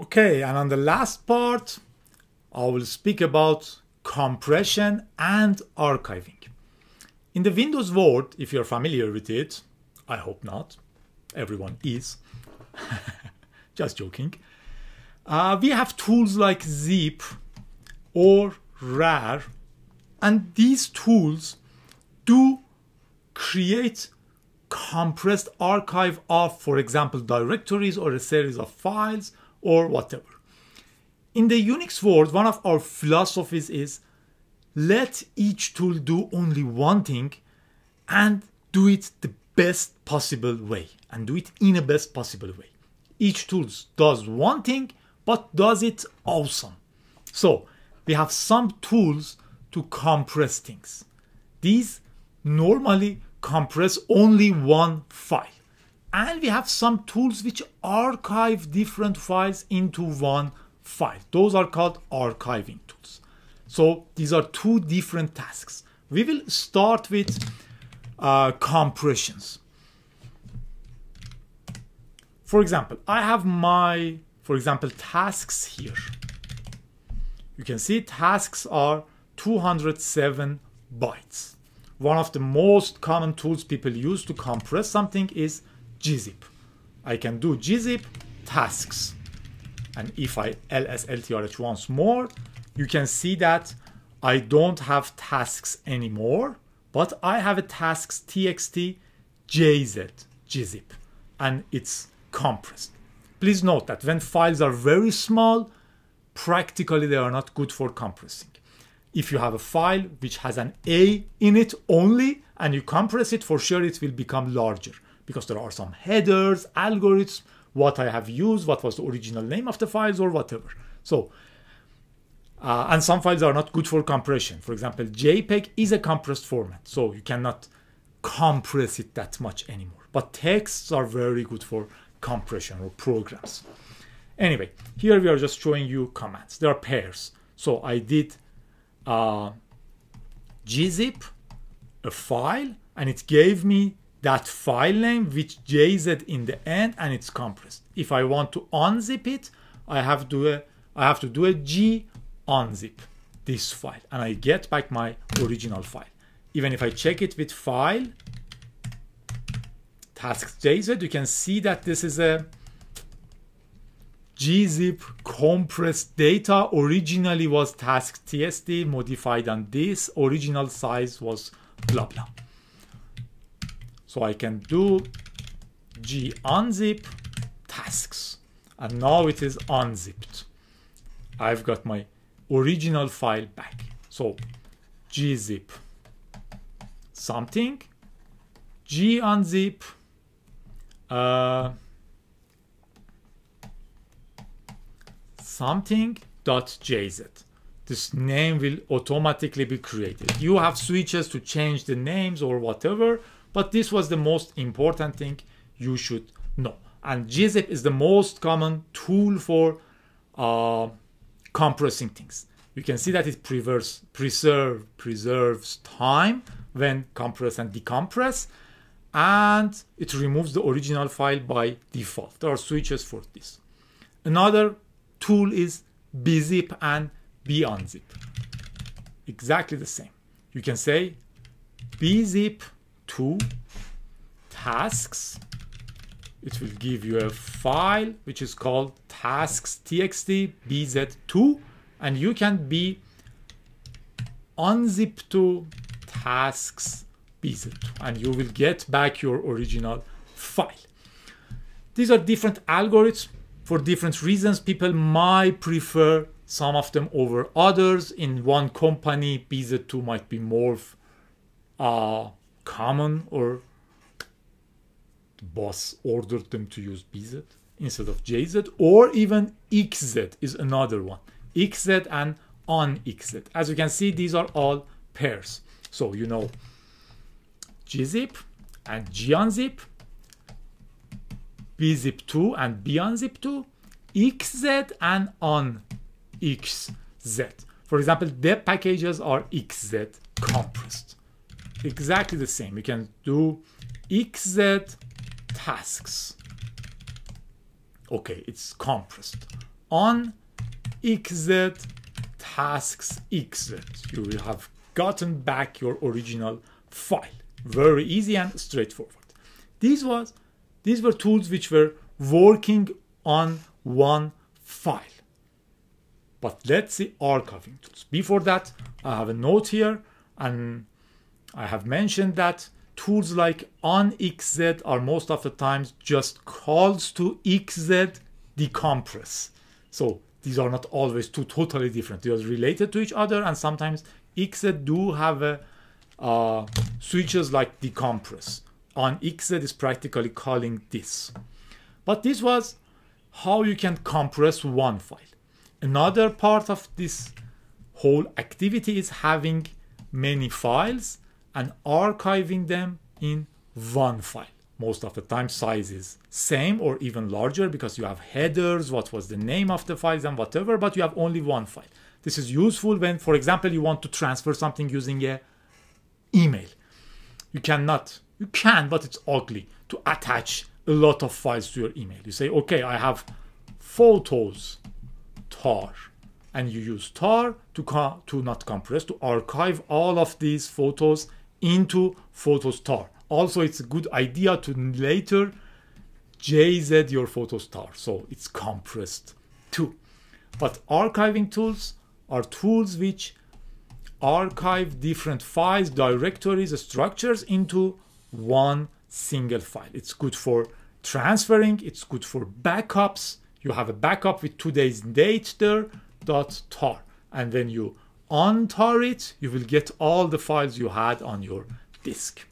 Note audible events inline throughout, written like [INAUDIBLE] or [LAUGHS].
Okay, and on the last part, I will speak about compression and archiving. In the Windows world, if you're familiar with it, I hope not, everyone is, [LAUGHS] just joking, uh, we have tools like zip or rar, and these tools do create compressed archive of, for example, directories or a series of files or whatever. In the Unix world, one of our philosophies is let each tool do only one thing and do it the best possible way and do it in a best possible way. Each tool does one thing but does it awesome. So we have some tools to compress things. These normally compress only one file. And we have some tools which archive different files into one file. Those are called archiving tools. So these are two different tasks. We will start with uh, compressions. For example, I have my, for example, tasks here. You can see tasks are 207 bytes. One of the most common tools people use to compress something is gzip. I can do gzip tasks. And if I lsltrh once more, you can see that I don't have tasks anymore, but I have a tasks txt gz gzip and it's compressed. Please note that when files are very small, practically they are not good for compressing. If you have a file which has an A in it only and you compress it, for sure it will become larger because there are some headers, algorithms, what I have used, what was the original name of the files or whatever. So, uh, and some files are not good for compression. For example, JPEG is a compressed format, so you cannot compress it that much anymore. But texts are very good for compression or programs. Anyway, here we are just showing you commands. There are pairs. So I did uh, gzip a file and it gave me that file name with gz in the end and it's compressed. If I want to unzip it, I have to do a I have to do a g unzip this file and I get back my original file. Even if I check it with file tasks.gz, you can see that this is a gzip compressed data originally was task task.tsd modified on this original size was blah blah so I can do g unzip tasks and now it is unzipped I've got my original file back so gzip something gunzip uh, something.gz. This name will automatically be created. You have switches to change the names or whatever, but this was the most important thing you should know. And gzip is the most common tool for uh, compressing things. You can see that it preserves, preserve, preserves time when compress and decompress, and it removes the original file by default. There are switches for this. Another tool is bzip and bunzip. Exactly the same. You can say bzip to tasks. It will give you a file which is called tasks.txt bz2 and you can be unzip to tasks bz2 and you will get back your original file. These are different algorithms for different reasons. People might prefer some of them over others. In one company, BZ2 might be more uh, common, or boss ordered them to use BZ instead of GZ, or even XZ is another one. XZ and unXZ. As you can see, these are all pairs. So you know gzip and gunzip bzip2 and bunzip2, xz and on xz. For example, the packages are xz compressed. Exactly the same. You can do xz tasks. Okay, it's compressed. on xz tasks xz. You will have gotten back your original file. Very easy and straightforward. These was these were tools which were working on one file. But let's see archiving tools. Before that, I have a note here and I have mentioned that tools like unxz are most of the times just calls to xz decompress. So these are not always two totally different. They are related to each other and sometimes xz do have a, uh, switches like decompress. unxz is practically calling this. But this was how you can compress one file. Another part of this whole activity is having many files and archiving them in one file. Most of the time size is same or even larger because you have headers, what was the name of the files and whatever, but you have only one file. This is useful when, for example, you want to transfer something using a email. You cannot, you can, but it's ugly to attach a lot of files to your email. You say, okay, I have photos, tar, and you use tar to, to not compress, to archive all of these photos into photos tar. Also, it's a good idea to later GZ your photos tar, so it's compressed too. But archiving tools are tools which archive different files, directories, structures into one single file. It's good for transferring, it's good for backups. You have a backup with today's date there, dot tar. And then you untar it, you will get all the files you had on your disk.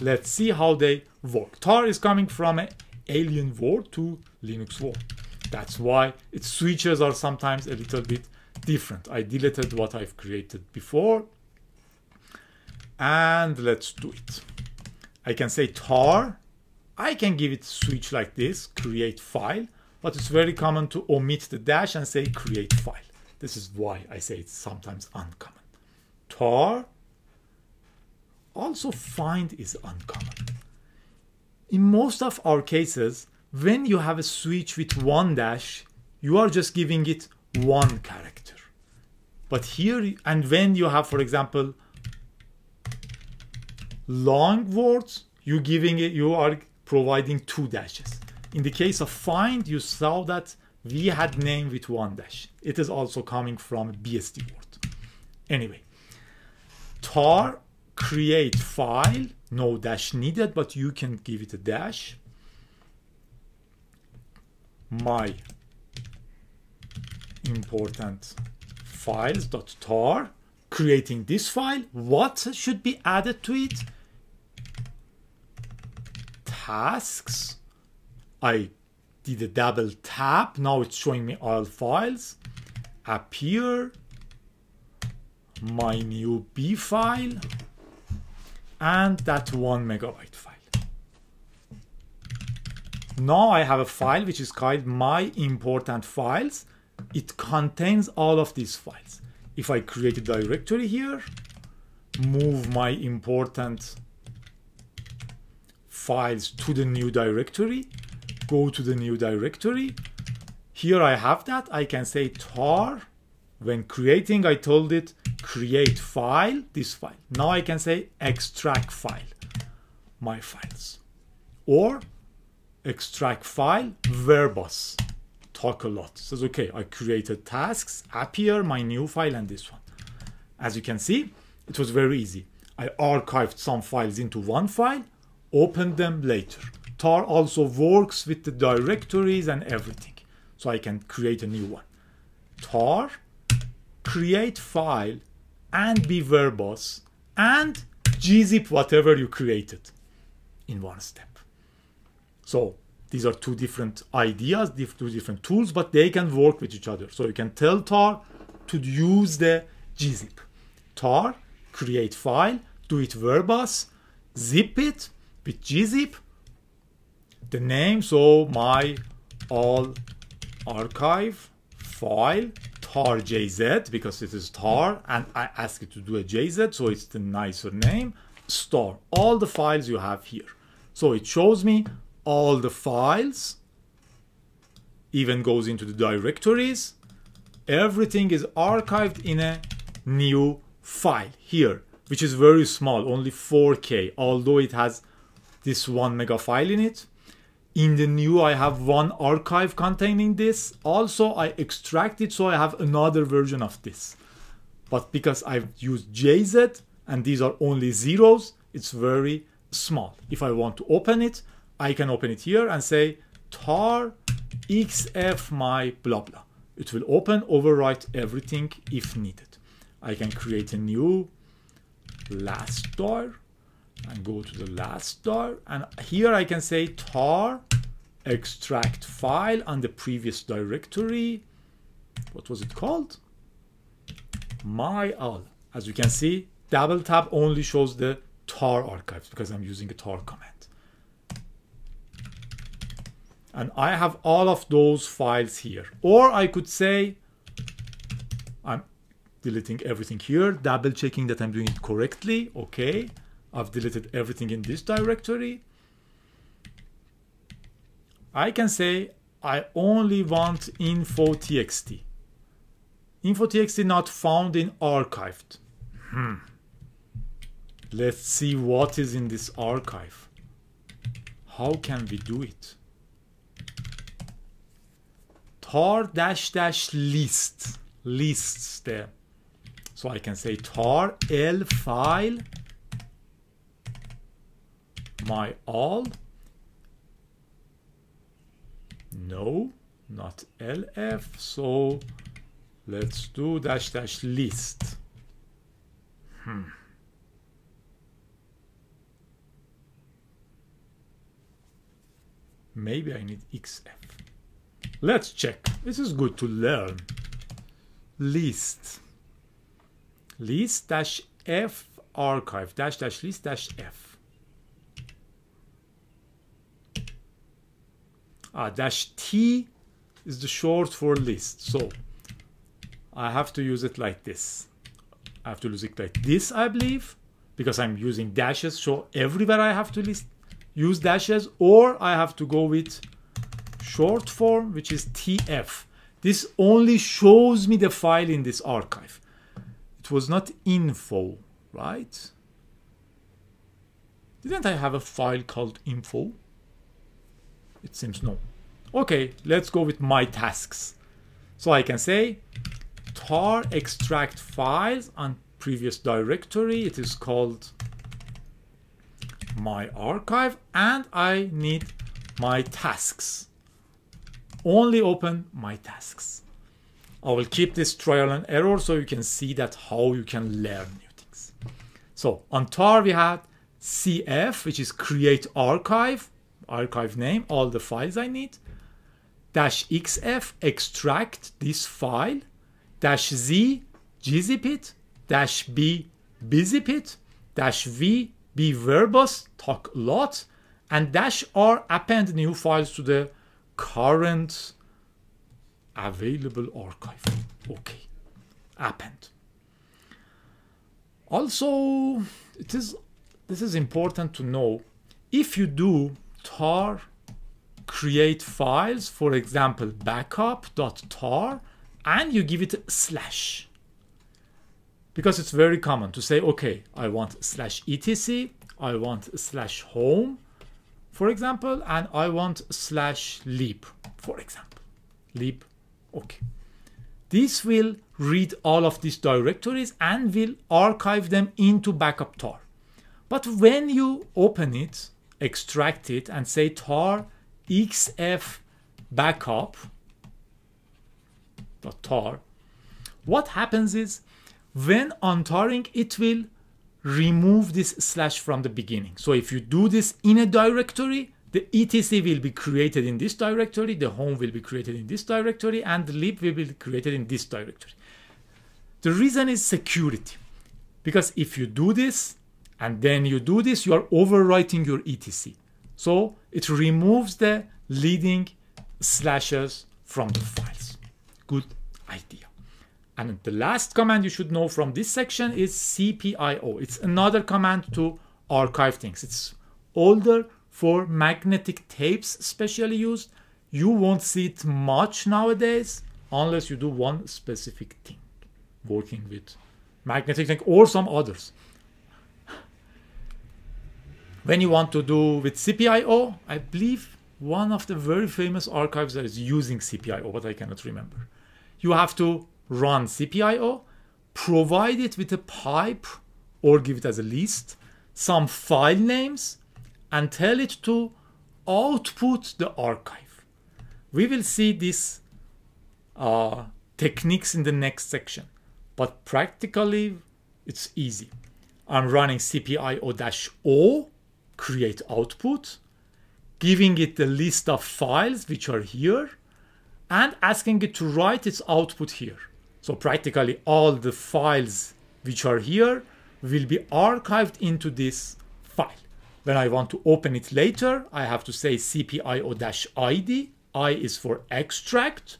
Let's see how they work. Tar is coming from an alien word to Linux word. That's why its switches are sometimes a little bit different. I deleted what I've created before. And let's do it. I can say tar. I can give it switch like this, create file, but it's very common to omit the dash and say create file. This is why I say it's sometimes uncommon. Tar. Also find is uncommon. In most of our cases, when you have a switch with one dash, you are just giving it one character. But here, and when you have, for example, long words, you giving it, you are providing two dashes. In the case of find, you saw that we had name with one dash. It is also coming from BSD word. Anyway, tar create file, no dash needed, but you can give it a dash. My important files.tar, creating this file. What should be added to it? Tasks. I did a double tap. Now it's showing me all files. Appear. My new B file. And that one megabyte file. Now I have a file which is called my important files it contains all of these files. If I create a directory here, move my important files to the new directory, go to the new directory. Here I have that. I can say tar. When creating, I told it create file, this file. Now I can say extract file, my files. Or extract file, verbose talk a lot. Says, okay, I created tasks, appear, my new file, and this one. As you can see, it was very easy. I archived some files into one file, opened them later. Tar also works with the directories and everything. So I can create a new one. tar, create file, and be verbose, and gzip whatever you created in one step. So these are two different ideas, two different tools, but they can work with each other. So you can tell tar to use the gzip. tar, create file, do it verbose, zip it with gzip, the name, so my all archive file tar gz because it is tar and I ask it to do a gz so it's the nicer name store all the files you have here so it shows me all the files even goes into the directories. Everything is archived in a new file here, which is very small, only 4K, although it has this one mega file in it. In the new, I have one archive containing this. Also, I extract it, so I have another version of this. But because I've used GZ and these are only zeros, it's very small. If I want to open it, I can open it here and say tar xf my blah blah. It will open, overwrite everything if needed. I can create a new last tar and go to the last tar and here I can say tar extract file on the previous directory. What was it called? My all. As you can see, double tap only shows the tar archives because I'm using a tar command. And I have all of those files here. Or I could say, I'm deleting everything here, double checking that I'm doing it correctly. Okay, I've deleted everything in this directory. I can say I only want info.txt. Info.txt not found in archived. Hmm. Let's see what is in this archive. How can we do it? tar dash dash list lists there. So I can say tar l file my all. No, not lf. So let's do dash dash list. Hmm. Maybe I need xf. Let's check. This is good to learn. List. List dash f archive dash dash list dash f. Ah, dash t is the short for list. So I have to use it like this. I have to use it like this, I believe, because I'm using dashes. So everywhere I have to list use dashes, or I have to go with short form, which is TF. This only shows me the file in this archive. It was not info, right? Didn't I have a file called info? It seems no. Okay, let's go with my tasks. So I can say tar extract files on previous directory. It is called my archive and I need my tasks. Only open my tasks. I will keep this trial and error so you can see that how you can learn new things. So on tar we had cf which is create archive, archive name, all the files I need. Dash xf extract this file. Dash z gzip it. Dash b bzip it. Dash v be verbose, talk a lot, and dash r append new files to the current available archive. Okay, append. Also, it is this is important to know. If you do tar create files, for example, backup.tar, and you give it slash because it's very common to say, okay, I want slash etc, I want slash home, for example, and I want slash lib, for example. Lib, okay. This will read all of these directories and will archive them into backup tar. But when you open it, extract it, and say tar xf backup tar, what happens is when untarring it will remove this slash from the beginning. So if you do this in a directory the etc will be created in this directory the home will be created in this directory and the lib will be created in this directory. The reason is security. Because if you do this and then you do this you are overwriting your etc so it removes the leading slashes from the files good idea and the last command you should know from this section is CPIO. It's another command to archive things. It's older for magnetic tapes, especially used. you won't see it much nowadays unless you do one specific thing working with magnetic tank or some others. When you want to do with CPIO, I believe one of the very famous archives that is using CPIO, but I cannot remember. You have to run CPIO, provide it with a pipe or give it as a list, some file names, and tell it to output the archive. We will see these uh, techniques in the next section, but practically it's easy. I'm running cpio-o, create output, giving it the list of files which are here, and asking it to write its output here. So practically all the files which are here will be archived into this file. When I want to open it later, I have to say cpio-id. I is for extract.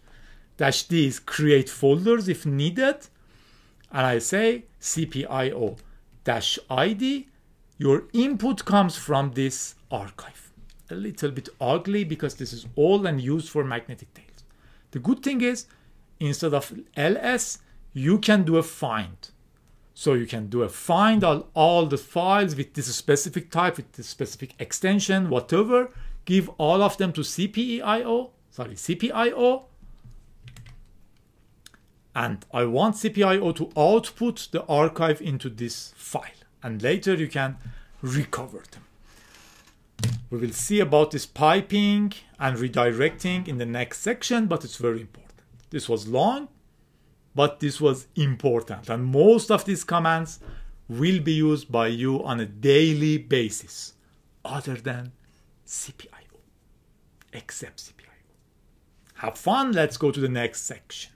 Dash D is create folders if needed. And I say cpio-id. Your input comes from this archive. A little bit ugly because this is all and used for magnetic tails. The good thing is, instead of ls, you can do a find. So you can do a find all, all the files with this specific type, with this specific extension, whatever. Give all of them to CPIO, sorry, CPIO. And I want CPIO to output the archive into this file. And later you can recover them. We will see about this piping and redirecting in the next section, but it's very important. This was long, but this was important. And most of these commands will be used by you on a daily basis, other than CPIO, except CPIO. Have fun, let's go to the next section.